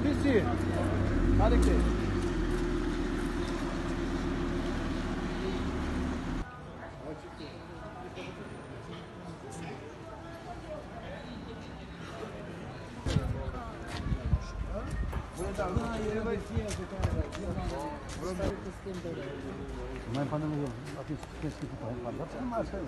Polícia, para aqui. Mai panelul, atunci, ce scrie pe pare, partea, mai asta e.